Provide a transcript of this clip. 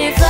if